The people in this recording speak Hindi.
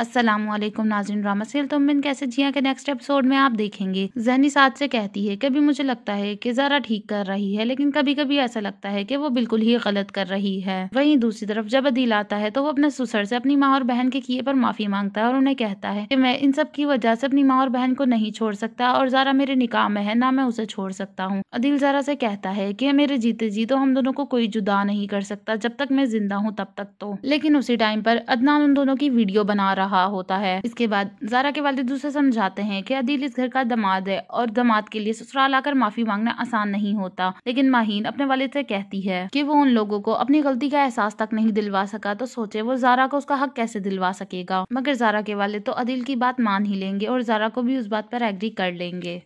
असलम नाजिन ड्रामा सील तो मिन कैसे जिया के नेक्स्ट एपिसोड में आप देखेंगे। जहनी साथ से कहती है, कभी मुझे लगता है कि ज़रा ठीक कर रही है, लेकिन कभी कभी ऐसा लगता है कि वो बिल्कुल ही गलत कर रही है। वहीं दूसरी तरफ़ जब अदील आता है तो वो अपने सुसर से अपनी माँ और बहन के किए पर माफ़ी माँगता है और उन्हें कहता है कि मैं इन सब की वजह से अपनी माँ और बहन को नहीं छोड़ सकता और ज़रा मेरे निकाह में है, ना मैं उसे छोड़ सकता हूँ। अदिल ज़रा से कहता है की मेरे जीते जी तो हम दोनों को कोई जुदा नहीं कर सकता, जब तक मैं ज़िंदा हूँ तब तक तो। लेकिन उसी टाइम पर अदनान उन दोनों की वीडियो बना रहा रहा होता है। इसके बाद जारा के वालिद उसे समझाते हैं कि अदील इस घर का दमाद है और दमाद के लिए ससुराल आकर माफ़ी मांगना आसान नहीं होता, लेकिन माहीन अपने वालिद से कहती है कि वो उन लोगों को अपनी गलती का एहसास तक नहीं दिलवा सका तो सोचे वो जारा को उसका हक कैसे दिलवा सकेगा। मगर जारा के वाले तो अदील की बात मान ही लेंगे और जारा को भी उस बात पर एग्री कर लेंगे।